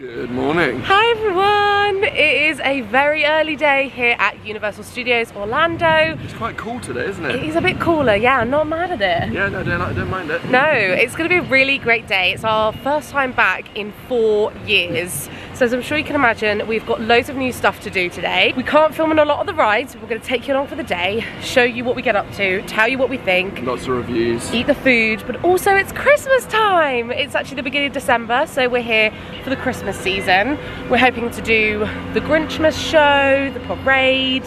Good morning. Hi everyone! It is a very early day here at Universal Studios Orlando. It's quite cool today, isn't It it? is a bit cooler, yeah, I'm not mad at it. Yeah, no, don't, don't mind it. No, it's going to be a really great day. It's our first time back in four years. So as I'm sure you can imagine, we've got loads of new stuff to do today. We can't film on a lot of the rides. We're going to take you along for the day, show you what we get up to, tell you what we think, Lots of reviews. eat the food, but also it's Christmas time. It's actually the beginning of December, so we're here for the Christmas season. We're hoping to do the Grinchmas show, the parade,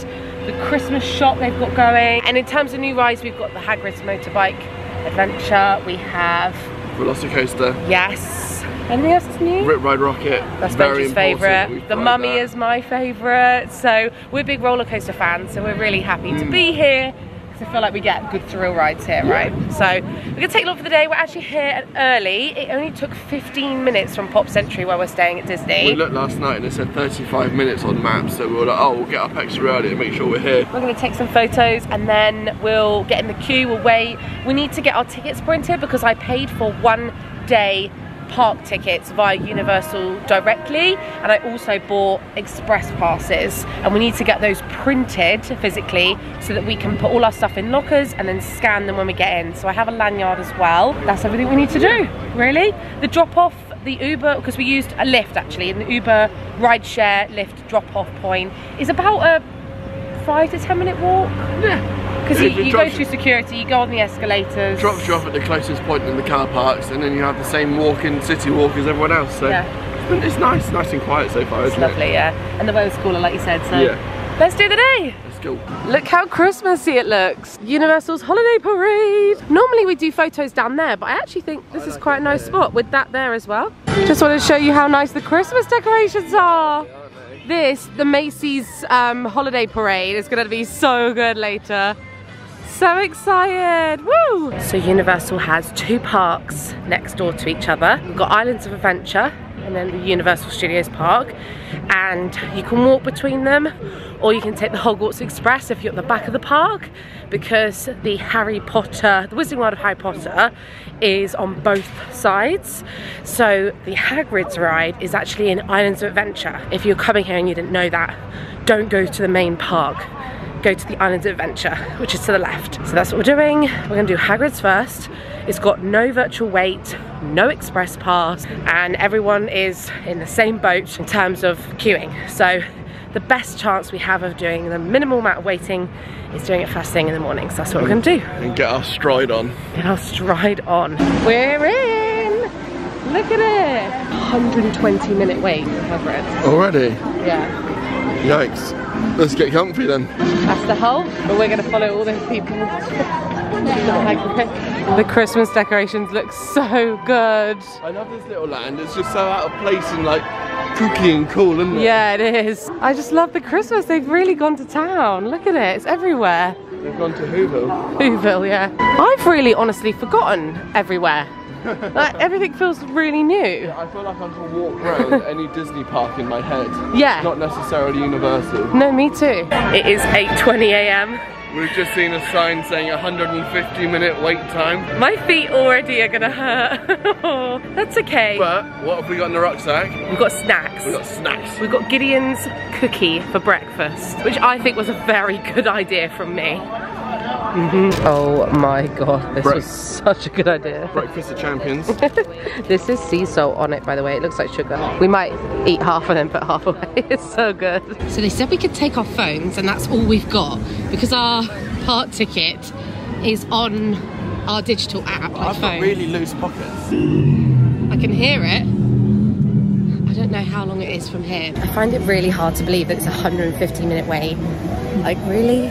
the Christmas shop they've got going. And in terms of new rides, we've got the Hagrid's motorbike adventure. We have, Velocicoaster. yes. Anything else that's new? Rip Ride Rocket. That's Benji's favourite. The Mummy that. is my favourite. So we're big roller coaster fans. So we're really happy Mm. to be here because I feel like we get good thrill rides here, right? So we're gonna take a look for the day. We're actually here early. It only took 15 minutes from Pop Century where we're staying at Disney. We looked last night and it said 35 minutes on maps, so we were like, oh, we'll get up extra early and make sure we're here. We're gonna take some photos and then we'll get in the queue, we'll wait. We need to get our tickets printed because I paid for one day park tickets via Universal directly and I also bought express passes and we need to get those printed physically so that we can put all our stuff in lockers and then scan them when we get in. So I have a lanyard as well. That's everything we need to do, really. The drop off the Uber, because we used a Lyft actually, and the Uber rideshare Lyft drop off point is about a five to ten minute walk. Yeah. Because If you, you go drops- through security, you go on the escalators. Drops you off at the closest point in the car parks, and then you have the same walk in city walk as everyone else. So Yeah. it's nice, nice and quiet so far, It's isn't lovely, yeah. And the weather's cooler, like you said, so Yeah. let's do the day. Let's go. Look how Christmassy it looks. Universal's holiday parade. Normally we do photos down there, but I actually think this is quite a nice spot with that there as well. Just want to show you how nice the Christmas decorations are. This, the Macy's um, holiday parade, is to be so good later. So excited! Woo! So Universal has two parks next door to each other. We've got Islands of Adventure and then the Universal Studios Park. And you can walk between them or you can take the Hogwarts Express if you're at the back of the park because the Harry Potter, the Wizarding World of Harry Potter is on both sides. So the Hagrid's ride is actually in Islands of Adventure. If you're coming here and you didn't know that, don't go to the main park go to the Islands of Adventure, which is to the left. So that's what we're doing. We're gonna do Hagrid's first. It's got no virtual wait, no express pass, and everyone is in the same boat in terms of queuing. So the best chance we have of doing the minimal amount of waiting is doing it first thing in the morning. So that's what we're gonna do. And get our stride on. Get our stride on. We're in! Look at it! 120 minute wait for Hagrid. Already? Yeah. Yikes. Let's get comfy then. That's the whole, but we're gonna follow all those people. the Christmas decorations look so good. I love this little land. It's just so out of place and like kooky and cool, isn't it? Yeah, it is. I just love the Christmas. They've really gone to town. Look at it. It's everywhere. They've gone to Whoville. Whoville, yeah. I've really honestly forgotten everywhere. like, everything feels really new. I feel like I'm to walk around any Disney park in my head. Yeah. Not necessarily Universal. No, me too. It is 8.20 a.m. We've just seen a sign saying 150 minute wait time. My feet already are gonna hurt. Oh, that's okay. But what have we got in the rucksack? We've got snacks. We've got snacks. We've got Gideon's cookie for breakfast, which I think was a very good idea from me. Mm-hmm. Oh my god, this Bre- was such a good idea. Breakfast of champions. This is sea salt on it, by the way. It looks like sugar. We might eat half and then put half away. It's so good. So they said we could take our phones, and that's all we've got because our part ticket is on our digital app, like I've got really loose pockets. I can hear it. I don't know how long it is from here. I find it really hard to believe that it's a 150 minute wait. Like, really?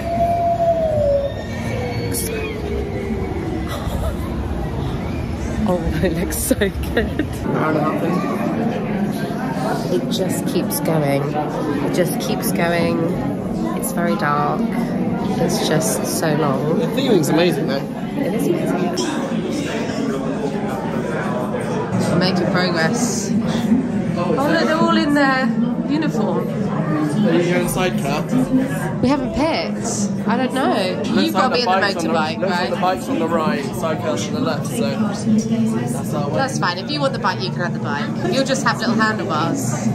Oh, it looks so good. A. It just keeps going. It just keeps going. It's very dark. It's just so long. The theming's amazing though. It is amazing. We're making progress. Oh look, oh, they're all in their uniform? Are you going sidecar? We haven't picked. I don't know. You've got to be in the motorbike, Looks like right? the bike's on the right, sidecar's on the left, so that's our way. That's fine. If you want the bike, you can have the bike. You'll just have little handlebars.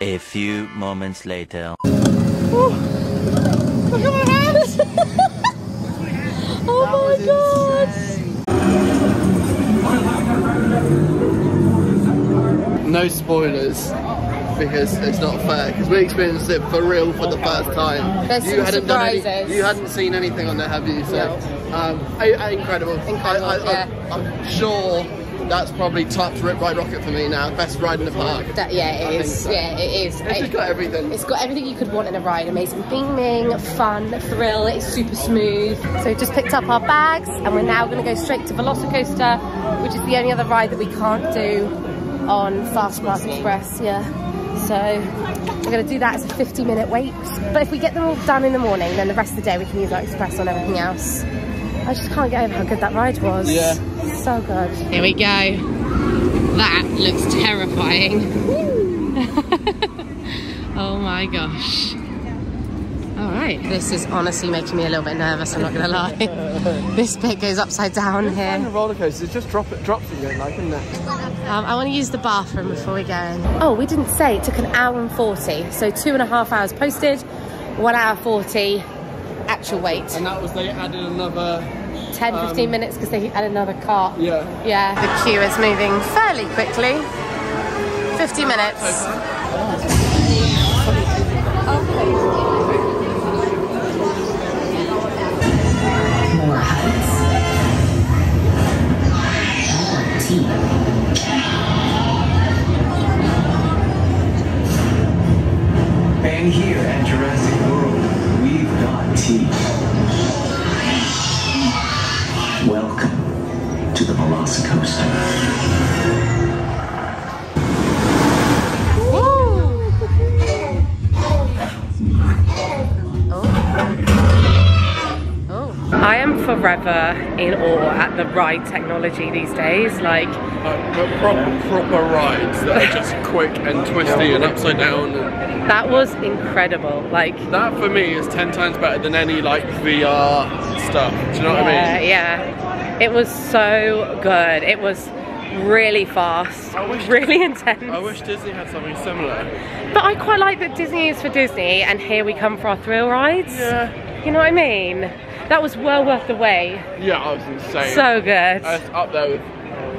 A few moments later. Look at my hands! oh my god! No spoilers. Because it's not fair. Because we experienced it for real for the first time. There's some hadn't done any, you hadn't seen anything on there, have you? So, No. um, incredible. Incredible, I, I, yeah. I, I'm sure that's probably top Rip Ride Rocket for me now. Best ride in the park. That, yeah, it is. so. Yeah, it is. It's just got everything. It's got everything you could want in a ride. Amazing beaming, fun, thrill. It's super smooth. So just picked up our bags and we're now going to go straight to Velocicoaster, which is the only other ride that we can't do on Fast Pass Express. Yeah. So we're going to do that as a 50 minute wait. But if we get them all done in the morning, then the rest of the day we can use our Express on everything else. I just can't get over how good that ride was. Yeah. So good. Here we go. That looks terrifying. oh my gosh. All right. This is honestly making me a little bit nervous, I'm not gonna lie. this bit goes upside down And here. the roller coasters just drop it, drops it, like, isn't it? Um, I want to use the bathroom before we go in. Oh, we didn't say it took an hour and 40. So two and a half hours posted, one hour 40 actual wait. And that was they added another. 10, 15 um, minutes because they had another car. Yeah. Yeah. The queue is moving fairly quickly. 50 minutes. more heights, more tea. And here at Jurassic the Velocicoaster. Oh. I am forever in awe at the ride technology these days. Like, Uh, but proper, proper rides that are just quick and twisty and upside down. And that was incredible. Like, that for me is 10 times better than any like VR stuff. Do you know what I mean? yeah. It was so good. It was really fast, really intense. I wish Disney had something similar. But I quite like that Disney is for Disney and here we come for our thrill rides. Yeah. You know what I mean? That was well worth the wait. Yeah, I was insane. So good. It's up there with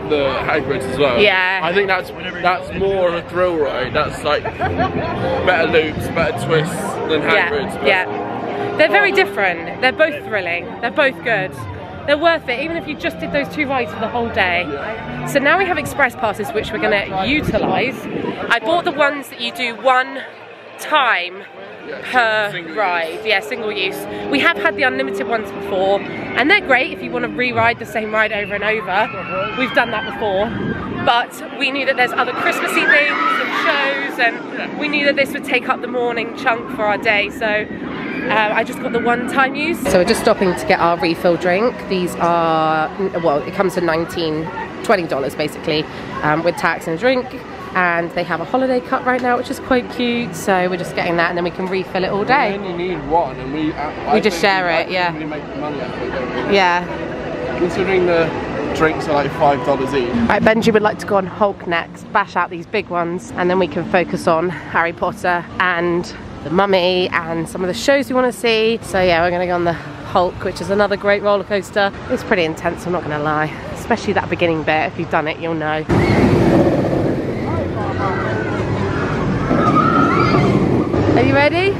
the Hagrid's as well. Yeah. I think that's that's more of a thrill ride. That's like better loops, better twists than Hagrid's. Yeah, yeah. They're very different. They're both thrilling. They're both good. They're worth it, even if you just did those two rides for the whole day. So now we have express passes, which we're going to utilise. I bought the ones that you do one time per ride. Yeah, single use. We have had the unlimited ones before, and they're great if you want to re-ride the same ride over and over. We've done that before. But we knew that there's other Christmassy things and shows, and we knew that this would take up the morning chunk for our day. So uh, I just got the one-time use. So we're just stopping to get our refill drink. These are, well, it comes to 19 $20 basically, um, with tax and drink. And they have a holiday cup right now, which is quite cute. So we're just getting that and then we can refill it all We day. only need one, and we. Uh, I We just share I it, yeah. We make money out of it. Yeah. Considering the drinks are like five dollars each. Right, Benji would like to go on Hulk next, bash out these big ones, and then we can focus on Harry Potter and the Mummy and some of the shows we want to see. So yeah, we're gonna go on the Hulk, which is another great roller coaster. It's pretty intense, I'm not gonna lie. Especially that beginning bit. If you've done it, you'll know. Are you ready?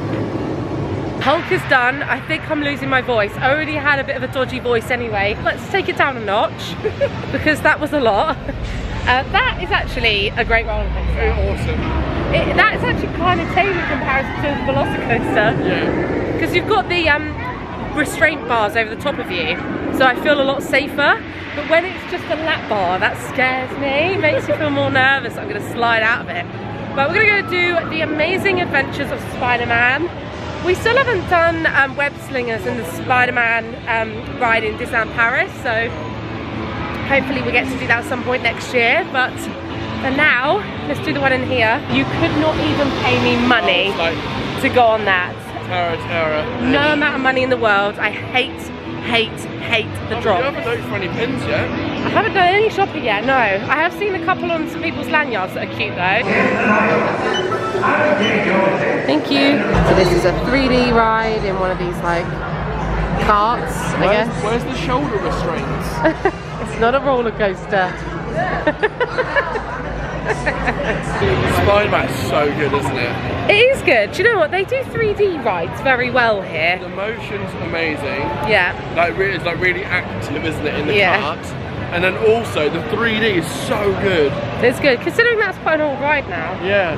Hulk is done. I think I'm losing my voice. I already had a bit of a dodgy voice anyway. Let's take it down a notch because that was a lot. Uh, that is actually a great roller coaster. Awesome. It, that's actually kind of tame in comparison to the Velocicoaster Yeah. because you've got the um, restraint bars over the top of you, so I feel a lot safer. But when it's just a lap bar, that scares me. Makes you feel more nervous. I'm going to slide out of it. But we're going to go do the amazing adventures of Spider-Man. We still haven't done um, web slingers and the Spider-Man um, ride in Disneyland Paris, so hopefully we get to do that at some point next year. But for now, let's do the one in here. You could not even pay me money oh, It's like to go on that. terror, terror. No amount of money in the world. I hate, hate, hate the Oh, drop. You haven't looked for any pins yet. I haven't done any shopping yet, no. I have seen a couple on some people's lanyards that are cute though. Thank you. So this is a 3D ride in one of these like carts, I Where's, guess. where's the shoulder restraints? It's not a roller coaster. Spider-Man's so good, isn't it? It is good. Do you know what? They do 3D rides very well here. The motion's amazing. Yeah. Like it's like really active, isn't it, in the Yeah. cart? And then also the 3D is so good. It's good. Considering that's quite an old ride now. Yeah,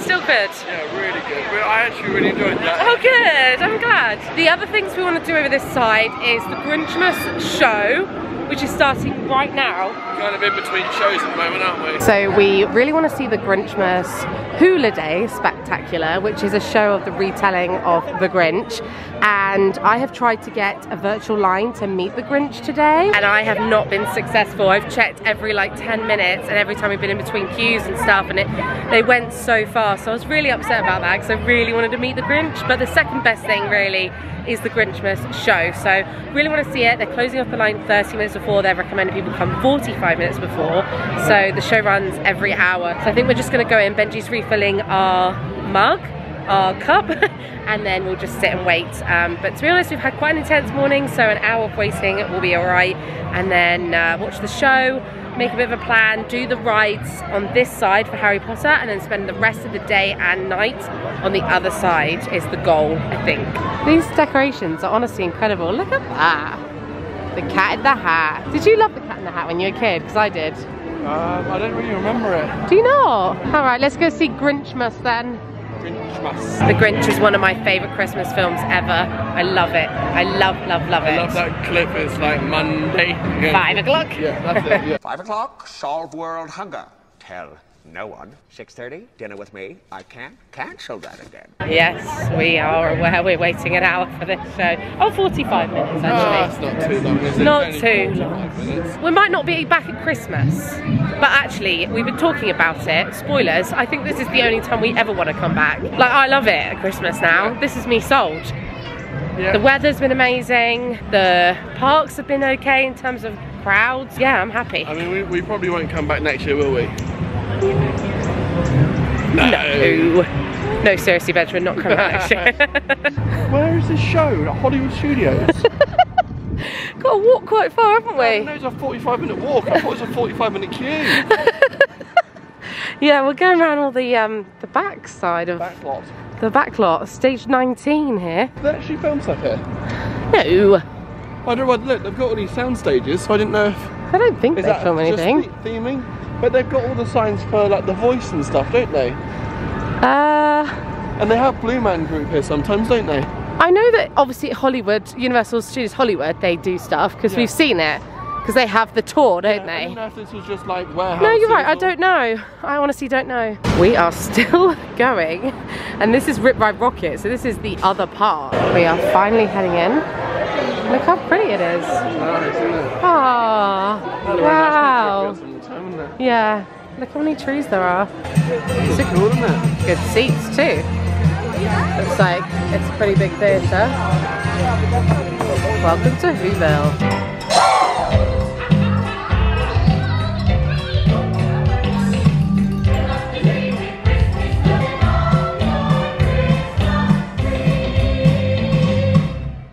Still good. yeah, really good. I actually really enjoyed that. Oh good, I'm glad. The other things we want to do over this side is the Grinchmas show, which is starting right now. Kind of in between shows at the moment, aren't we? So we really want to see the Grinchmas Who-liday Spectacular, which is a show of the retelling of The Grinch. And I have tried to get a virtual line to meet the Grinch today, and I have not been successful. I've checked every like 10 minutes, and every time we've been in between queues and stuff, and it they went so fast. So I was really upset about that because I really wanted to meet the Grinch. But the second best thing really is the Grinchmas show. So really want to see it. They're closing off the line 30 minutes before. They're recommending people come 45 minutes before. So the show runs every hour. So I think we're just going to go in. Benji's refilling our mug our cup and then we'll just sit and wait um, but to be honest we've had quite an intense morning so an hour of waiting will be all right and then uh, watch the show make a bit of a plan do the rides on this side for Harry Potter and then spend the rest of the day and night on the other side is the goal I think. These decorations are honestly incredible. Look at that. The cat in the hat. Did you love the cat in the hat when you were a kid? Because I did. Um, I don't really remember it. do you not? All right let's go see Grinchmas then Grinchmas. The Grinch is one of my favourite Christmas films ever. I love it. I love, love, love it. I love that clip. It's like Monday. Five o'clock. Yeah, that's it. Yeah. Five o'clock, solve world hunger. Tell no one. 6.30, dinner with me. I can't cancel that again. Yes, we are aware we're waiting an hour for this show. Oh, 45 minutes Oh, actually. it's not too long, is it? Not too long. We might not be back at Christmas, but actually, we've been talking about it. Spoilers, I think this is the only time we ever want to come back. Like, I love it at Christmas now. This is me sold. Yeah. The weather's been amazing. The parks have been okay in terms of crowds. Yeah, I'm happy. I mean, we, we probably won't come back next year, will we? No. No. No, seriously, Benj, we're not coming back. Where is this show? Like Hollywood Studios? Got to walk quite far, haven't I we? know it's a 45 minute walk. I thought it was a 45 minute queue. Yeah, we're going around all the um the back side of Back lot. the back lot, stage 19 here. They actually filmed stuff here. No, I don't know. Look, they've got all these sound stages, so I didn't know if I don't think is they film just anything. the- theming. But they've got all the signs for like the voice and stuff, don't they? Uh, And they have Blue Man Group here sometimes, don't they? I know that obviously at Hollywood, Universal Studios Hollywood, they do stuff because Yeah. we've seen it. Because they have the tour, don't they? I didn't know if this was just like warehouse. No, you're right. I don't know. I honestly don't know. We are still going, and this is Rip Ride Rocket. So this is the other part. We are finally heading in. Look how pretty it is. Ah, wow. Yeah. Look how many trees there are. It's cool, isn't it? Good seats too. Looks like it's a pretty big theatre. Welcome to Whoville.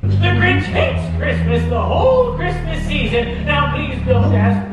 The Grinch hates Christmas the whole Christmas season. Now please don't ask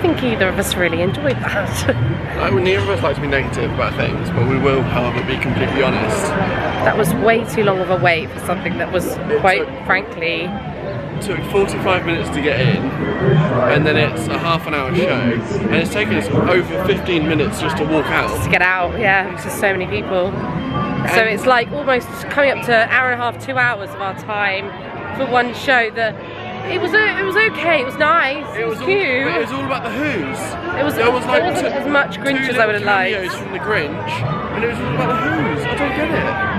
think either of us really enjoyed that. Like, well, neither of us like to be negative about things, but we will, however, be completely honest. that was way too long of a wait for something that was quite took- frankly took 45 minutes to get in, and then it's a half an hour show, and it's taken us over 15 minutes just to walk out. to get out, yeah, because there's so many people. So it's like almost coming up to an hour and a half, two hours of our time for one show that it was it was okay, it was nice, it, was, all, cute. but it was all about the Who's. It was- there was there like wasn't two- as much Grinch as I would have liked. from the Grinch, and it was all about the Who's. I don't get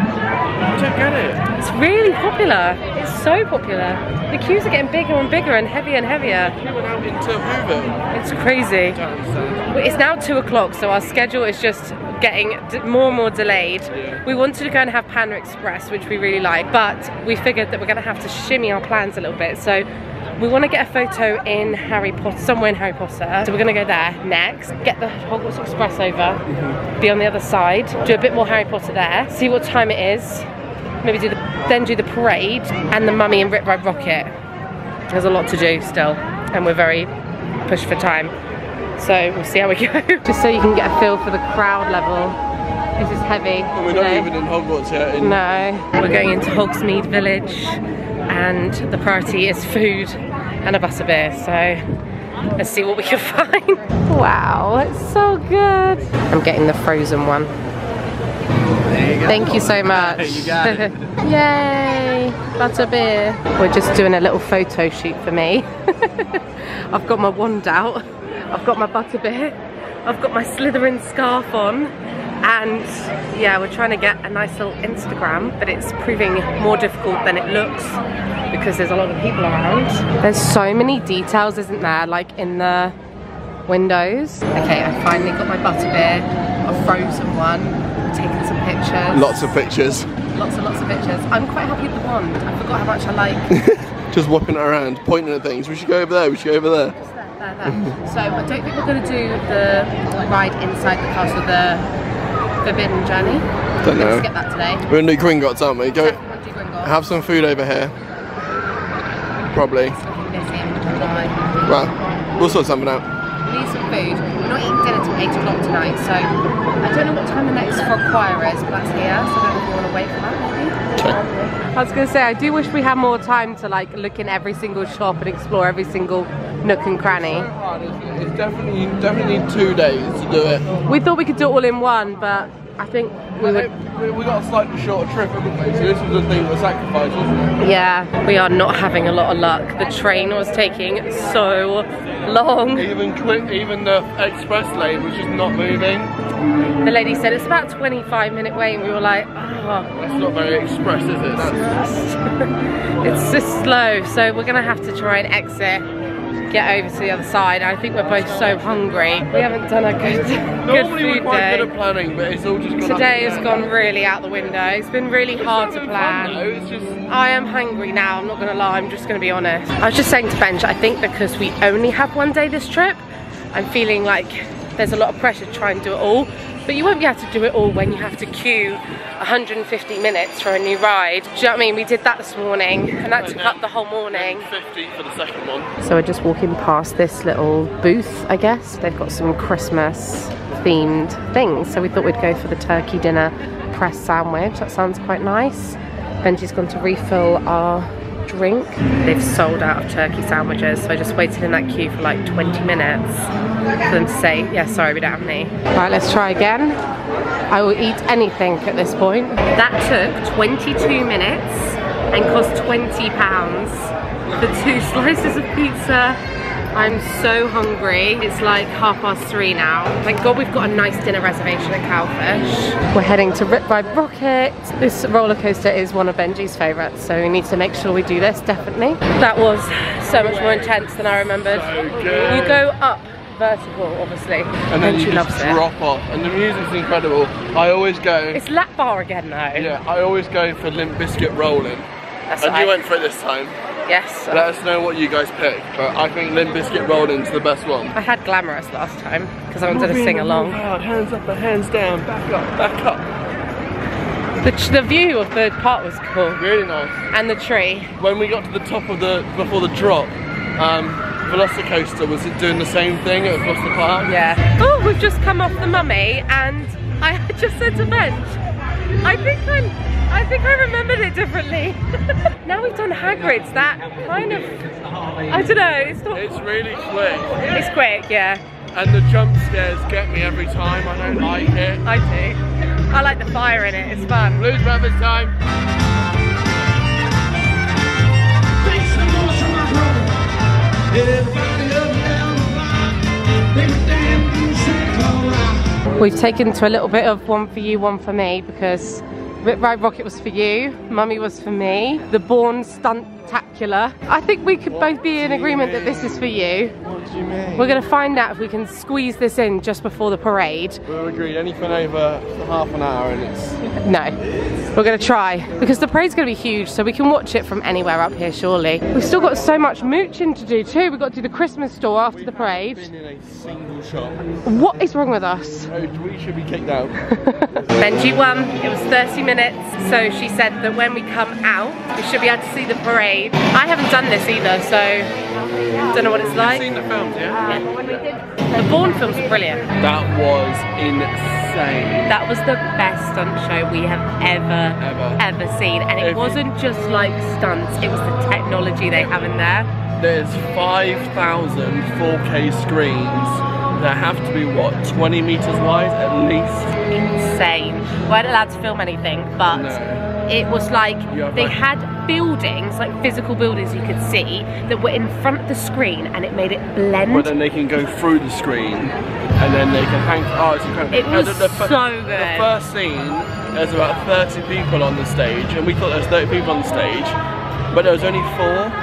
it. I don't get it. It's really popular. It's so popular. The queues are getting bigger and bigger and heavier and heavier. Out into. It's crazy. I don't understand. It's now two o'clock, so our schedule is just getting more and more delayed. Yeah. We wanted to go and have Panda Express, which we really like, but we figured that we're going to have to shimmy our plans a little bit. So we want to get a photo in Harry Potter, somewhere in Harry Potter. So we're going to go there next, get the Hogwarts Express over, mm-hmm. be on the other side, do a bit more Harry Potter there, see what time it is, maybe do the, then do the parade and the Mummy and Rip Ride Rocket. There's a lot to do still, and we're very pushed for time. So we'll see how we go. Just so you can get a feel for the crowd level. This is heavy. And we're not today. even in Hogwarts yet. In No, we're going into Hogsmeade Village, and the priority is food and a of beer. So let's see what we can find. Wow, it's so good. I'm getting the frozen one. Thank you so much. You. Yay! Butter beer. We're just doing a little photo shoot for me. I've got my wand out. I've got my butter beer. I've got my Slytherin scarf on. And yeah, we're trying to get a nice little Instagram, but it's proving more difficult than it looks because there's a lot of people around. There's so many details, isn't there? Like in the windows. Okay, I finally got my butter beer, a frozen one. We're taking some pictures. Lots of pictures. Lots and lots of pictures. I'm quite happy with the wand. I forgot how much I like Just whipping it around, pointing at things. We should go over there. We should go over there. There, there, there. So I don't think we're going to do the ride inside the castle, the Forbidden Journey. Don't We're know. going to skip that today. We're gonna do Gringotts, aren't we? Go Definitely want to do Gringotts. have some food over here. Probably. Busy, I'm not. Well, we'll sort something out. We need some food. We're not eating dinner till 8 o'clock tonight, so I don't know what time the next frog choir is, but that's here, so I don't know if you want to wait for that maybe. I was going to say, I do wish we had more time to like look in every single shop and explore every single nook and cranny. It's definitely you definitely need two days to do it. We thought we could do it all in one, but I think we would We, we got a slightly shorter trip, haven't we? So this was the thing, the sacrifice, wasn't it? Yeah, we are not having a lot of luck. The train was taking so long. Even quick, even the express lane was just not moving. The lady said it's about 25 minute wait and we were like, oh, That's not very express, is it? That's, it's just slow. So we're gonna have to try and exit, get over to the other side. I think we're both so hungry. We haven't done a good, good normally food quite day. good at planning, but it's all just gone Today has gone really out the window. It's been really hard to It's not fun, plan. It's just I am hungry now, I'm not gonna lie, I'm just gonna be honest. I was just saying to Benj, I think because we only have one day this trip, I'm feeling like there's a lot of pressure to try and do it all. But you won't be able to do it all when you have to queue 150 minutes for a new ride. Do you know what I mean? We did that this morning and that took up the whole morning. 50 for the second one. So we're just walking past this little booth, I guess. They've got some Christmas themed things. So we thought we'd go for the turkey dinner press sandwich. That sounds quite nice. Benji's gone to refill our drink. They've sold out of turkey sandwiches, so I just waited in that queue for like 20 minutes for them to say, yeah, sorry, we don't have any. Right, let's try again. I will eat anything at this point. That took 22 minutes and cost 20 pounds for two slices of pizza. I'm so hungry. It's like half past three now. Thank God we've got a nice dinner reservation at Cowfish. We're heading to Rip Ride Rocket. This roller coaster is one of Benji's favourites, so we need to make sure we do this, definitely. That was so much more intense than I remembered. So. You go up vertical, obviously, And then you she just it. drop off. And the music's incredible. I always go, It's lap bar again though. yeah, I always go for Limp Bizkit Rolling. That's And you I- went for it this time. Yes. Let us know what you guys pick. But I think Limp Bizkit Rolling's the best one. I had glamorous last time because I wanted to sing along. Hands up and hands down, back up, back up. The, the view of the park was cool, Really nice. and the tree. When we got to the top of the, before the drop, um, Velocicoaster was doing the same thing across the park. Yeah. Oh, we've just come off the mummy and I just said to Benj, I think I'm, I think I remembered it differently. now we've done Hagrid's, that kind of, I don't know, it's not, It's really quick. it's quick, yeah. And the jump scares get me every time. I don't like it. I do. I like the fire in it, it's fun. Blues Brothers time. We've taken to a little bit of one for you, one for me because Rip Ride Rocket was for you, Mummy was for me, the Bourne Stuntacular. I think we could both be in agreement that this is for you. What do you mean? We're going to find out if we can squeeze this in just before the parade. We'll agree anything over half an hour and it's No, we're going to try because the parade's going to be huge so we can watch it from anywhere up here surely. We've still got so much mooching to do too. We've got to do the Christmas store after the parade. been in a single shop. What is wrong with us? Oh, we should be kicked out. Benji won. It was 30 minutes. So she said that when we come out, we should be able to see the parade. I haven't done this either, so don't know what it's like. You've seen the films, yeah? The Bourne film's are brilliant. That was insane. That was the best stunt show we have ever, Ever. ever seen. And it If wasn't just like stunts, it was the technology they have in there. There's 5,000 4K screens that have to be, what, 20 meters wide at least? Insane. We weren't allowed to film anything, but No. It was like they had buildings, like physical buildings you could see, that were in front of the screen and it made it blend. But then they can go through the screen and then they can hang. Oh, it's incredible. It was the, the, so The first scene, there's about 30 people on the stage, and we thought there was 30 people on the stage, but there was only four.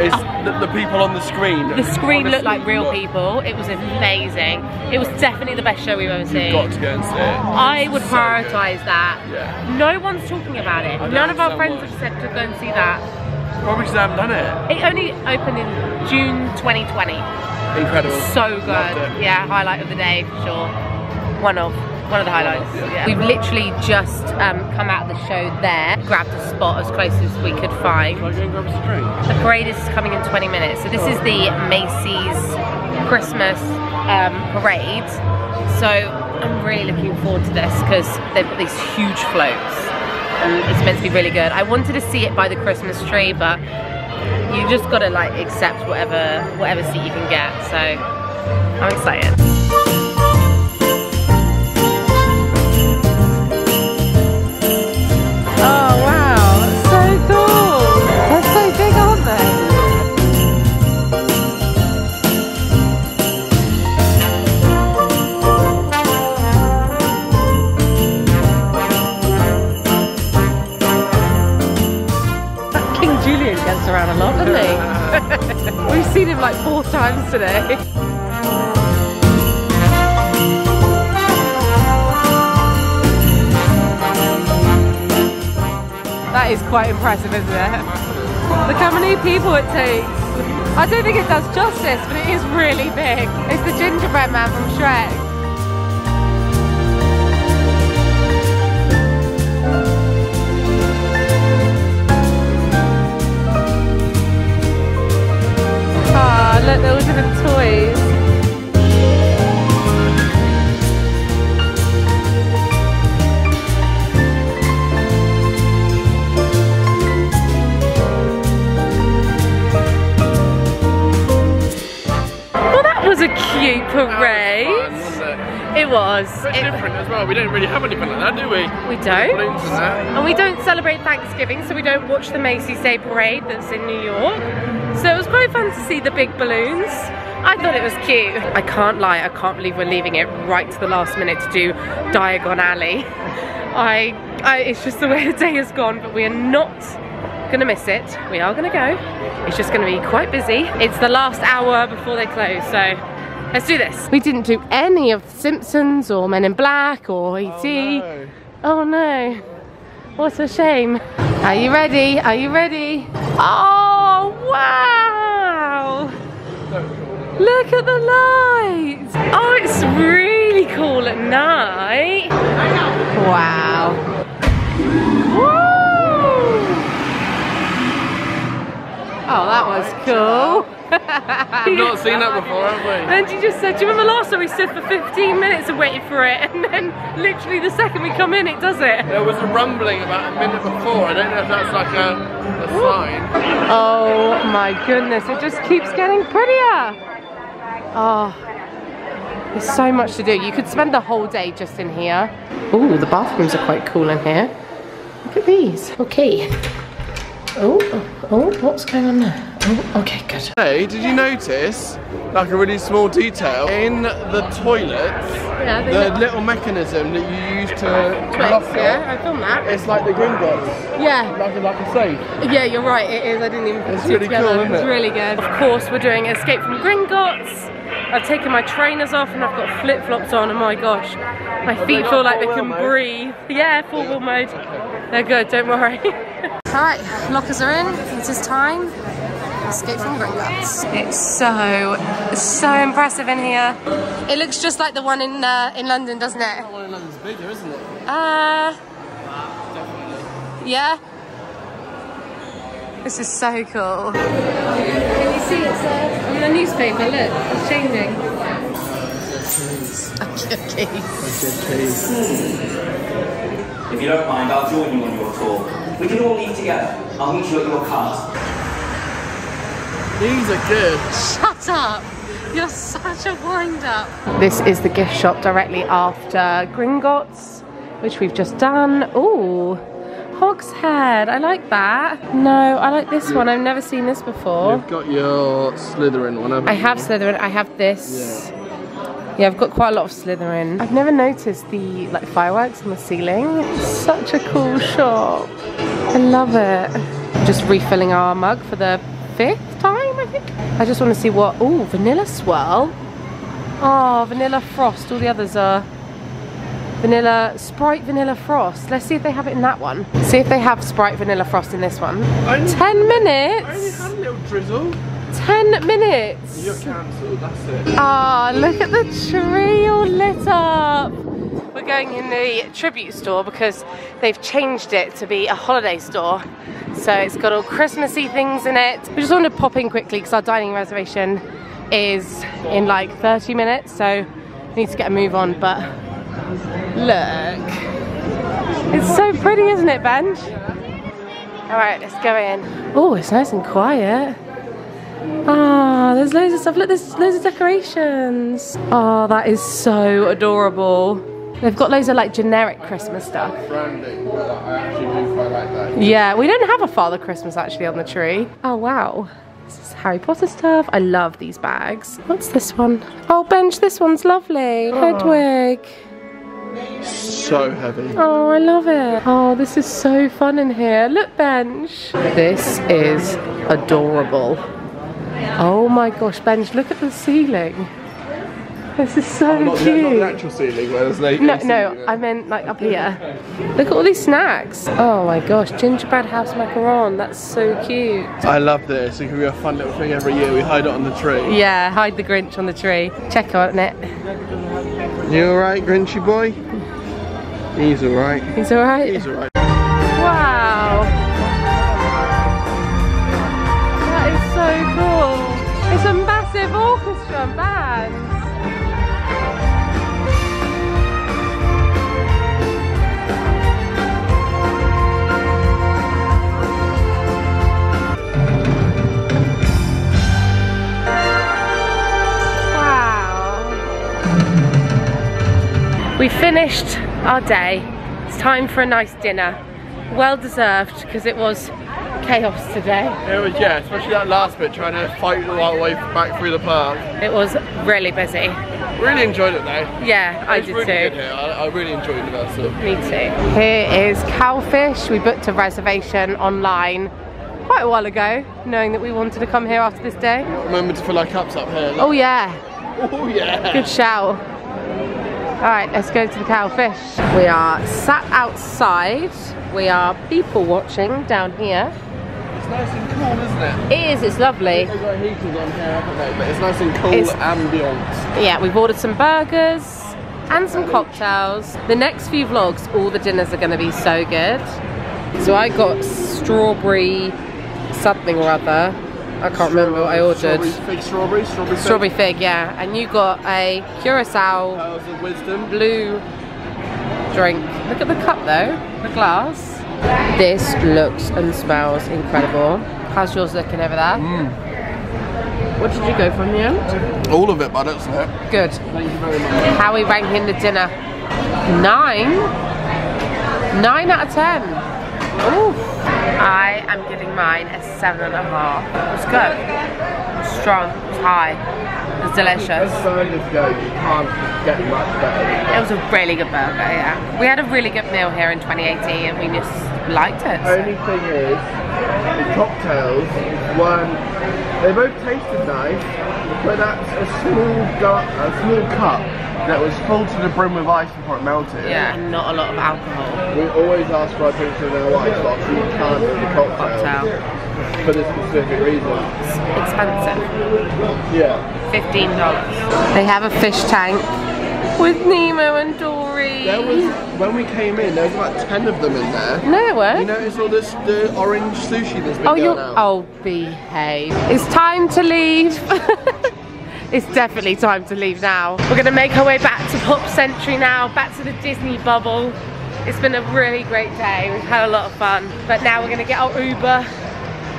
It's the, the people on the screen. the screen looked like real look- people. It was amazing. It was definitely the best show we've ever seen. You've got to go and see it. I would So good. prioritise that. Yeah. No one's talking about it. None of our friends why. have said to go and see that. Probably just haven't done it. It only opened in June 2020. Incredible. So good. Yeah, highlight of the day for sure. One of. One of the highlights. yeah. Yeah. We've literally just um, come out of the show there, grabbed a spot as close as we could find. Shall I go and grab us a drink? The parade is coming in 20 minutes. So this is the Macy's Christmas um, parade. So I'm really looking forward to this because they've got these huge floats. And it's meant to be really good. I wanted to see it by the Christmas tree, but you just gotta like accept whatever whatever seat you can get. So I'm excited. Oh wow, that's so cool. They're so big, aren't they? King Julien gets around a lot, doesn't he? We've seen him like four times today. That is quite impressive, isn't it? Look how many people it takes. I don't think it does justice, but it is really big. It's the gingerbread man from Shrek. Ah, look, they're all parade. Fun, it? It was. It- different as well. We don't really have anything like that, do we? we don't. And. And we don't celebrate Thanksgiving, so we don't watch the Macy's Day Parade that's in New York. So it was quite fun to see the big balloons. I thought it was cute. I can't lie, I can't believe we're leaving it right to the last minute to do Diagon Alley. I, I, it's just the way the day has gone, but we are not gonna miss it. We are gonna go. It's just gonna be quite busy. It's the last hour before they close, so let's do this. We didn't do any of the Simpsons or Men in Black or E.T. Oh, no. Oh no. What a shame. Are you ready? Are you ready? Oh, wow. Look at the lights. Oh, it's really cool at night. Wow. Woo! Oh, that was cool. We've not seen that before, have we? Then she just said, do you remember last time we stood for 15 minutes and waited for it and then literally the second we come in it does it. There was a rumbling about a minute before. I don't know if that's like a, a sign. Oh my goodness, it just keeps getting prettier. Oh, there's so much to do. You could spend the whole day just in here. Oh, the bathrooms are quite cool in here. Look at these. Okay. Oh, oh, oh, what's going on there? Oh, okay, good. Hey, did you notice, like a really small detail, in the toilets, Yeah, the look- little mechanism that you use to lock Twigs, it, yeah, I filmed that. it's like the Gringotts, Yeah, like a, like a safe. yeah, you're right, it is. I didn't even put It's the really together. cool, isn't it? it's really good. Of course, we're doing Escape from Gringotts. I've taken my trainers off and I've got flip-flops on and my gosh, my feet feel like they can mode? breathe. Yeah, four-wheel mode. They're good, don't worry. Alright, lockers are in. It is time. Escape from Gringotts. It's so, so impressive in here. It looks just like the one in uh, in London, doesn't it? One in London's bigger, isn't it? Uh, yeah. This is so cool. Can you see it's uh, on the newspaper? Look, it's changing. Okay. If you don't mind, I'll join you on your tour. We can all leave together. I'll meet you at your cars. These are good. Shut up! You're such a wind up. This is the gift shop directly after Gringotts, which we've just done. Ooh, Hogshead. I like that. No, I like this one. I've never seen this before. You've got your Slytherin one, haven't I you? have Slytherin. I have this. Yeah. I've got quite a lot of Slytherin. I've never noticed the like fireworks on the ceiling. It's such a cool shop. I love it. Just refilling our mug for the fifth time, I just want to see what. Oh, vanilla swirl. Oh, vanilla frost. All the others are vanilla Sprite vanilla frost. Let's see if they have it in that one. See if they have Sprite vanilla frost in this one. Only- Ten I only minutes. had a little drizzle. Ten minutes. You're cancelled, that's it. Ah, look at the tree all lit up. We're going in the tribute store because they've changed it to be a holiday store. So it's got all Christmassy things in it. We just wanted to pop in quickly because our dining reservation is in like 30 minutes. So we need to get a move on. But look, it's so pretty, isn't it, Benj? All right, let's go in. Oh, it's nice and quiet. Ah, there's loads of stuff. Look, there's loads of decorations. Oh, that is so adorable. They've got loads of like generic Christmas stuff. Branding, like, I actually do quite like that. Yeah, we don't have a Father Christmas actually on the tree. Oh wow. This is Harry Potter stuff. I love these bags. What's this one? Oh, Benj, this one's lovely. Oh. Hedwig. So heavy. Oh, I love it. Oh, this is so fun in here. Look, Benj. This is adorable. Oh my gosh, Benj, look at the ceiling. This is so oh, Not the, cute. not the actual ceiling, where there's like No, no, I meant like up here. Look at all these snacks. Oh my gosh, gingerbread house macaron. That's so cute. I love this. It can be a fun little thing every year. We hide it on the tree. Yeah, hide the Grinch on the tree. Check on it. You alright, Grinchy boy? He's alright. He's alright. He's alright. Wow. That is so cool. It's a massive orchestra band. We finished our day. It's time for a nice dinner. Well deserved because it was chaos today. It was, yeah, especially that last bit, trying to fight the right way back through the park. It was really busy. Really enjoyed it though. Yeah, I did really too. I, I really enjoyed Universal. Me too. Here is Cowfish. We booked a reservation online quite a while ago, knowing that we wanted to come here after this day. Remember to fill our cups up here. Oh yeah, Oh yeah. good shout. All right, let's go to the Cowfish. We are sat outside. We are people watching down here. It's nice and cool, isn't it? It is, it's lovely. They've got heaters on here, haven't they? But it's nice and cool It's- ambience. Yeah, we've ordered some burgers and some cocktails. The next few vlogs, all the dinners are going to be so good. So I got strawberry something or other. I can't remember what I ordered. Strawberry fig, strawberry, strawberry, fig. Strawberry fig, yeah. And you got a curacao blue drink. Look at the cup though, the glass. This looks and smells incredible. How's yours looking over there? Mm. What did you go from the end? All of it, but that's it. Good. Thank you very much. How are we ranking the dinner? Nine? Nine out of ten. Ooh. I am giving mine a seven and a half. It was good. It was strong. It was high. It was delicious. As burgers go, you can't get much better. It was a really good burger, yeah. We had a really good meal here in 2018 and we just liked it. Only thing is, the cocktails weren't. They both tasted nice, but that's a small a small cup that was full to the brim with ice before it melted. Yeah, and not a lot of alcohol. We always ask for our drinks with no ice, but obviously we can't cocktails Cocktail. for this specific reason. Expensive. Yeah. $15. They have a fish tank with Nemo and Dory. There was when we came in, there was about ten of them in there. No, it weren't. You notice all this the orange sushi that's been Oh, going you're. out? Oh, behave. It's time to leave. it's definitely time to leave now. We're gonna make our way back to Pop Century now, back to the Disney bubble. It's been a really great day. We've had a lot of fun. But now we're gonna get our Uber,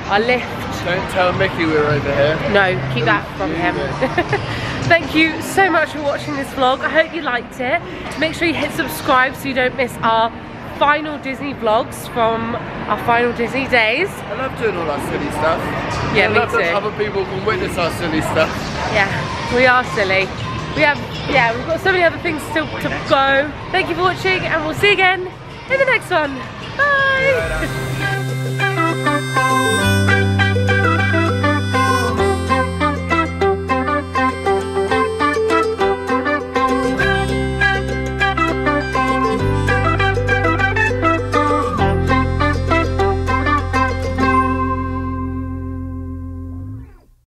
our Lyft. Don't tell Mickey we're over here. No, keep that from him. Thank you so much for watching this vlog. I hope you liked it. Make sure you hit subscribe so you don't miss our final Disney vlogs from our final Disney days. I love doing all that silly stuff. Yeah, I me love that too. other people can witness our silly stuff. Yeah, we are silly. We have, yeah, we've got so many other things still to go. Thank you for watching and we'll see you again in the next one. Bye!